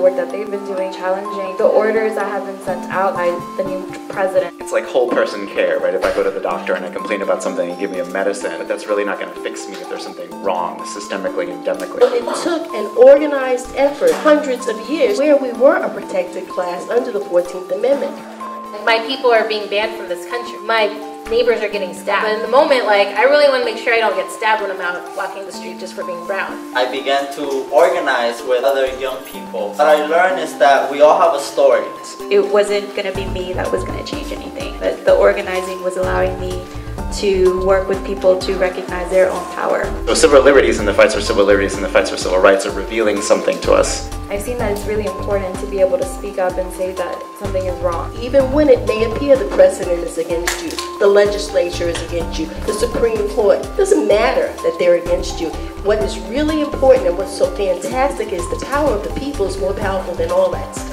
that they've been doing, challenging the orders that have been sent out by the new president. It's like whole person care, right? If I go to the doctor and I complain about something and give me a medicine, but that's really not going to fix me if there's something wrong systemically, and endemically. It took an organized effort, hundreds of years, where we were a protected class under the 14th Amendment. My people are being banned from this country. My neighbors are getting stabbed. But in the moment, like, I really want to make sure I don't get stabbed when I'm out walking the street just for being brown. I began to organize with other young people. What I learned is that we all have a story. It wasn't going to be me that was going to change anything, but the organizing was allowing me to work with people to recognize their own power. So civil liberties and the fights for civil liberties and the fights for civil rights are revealing something to us. I've seen that it's really important to be able to speak up and say that something is wrong. Even when it may appear the president is against you, the legislature is against you, the Supreme Court, it doesn't matter that they're against you. What is really important and what's so fantastic is the power of the people is more powerful than all that stuff.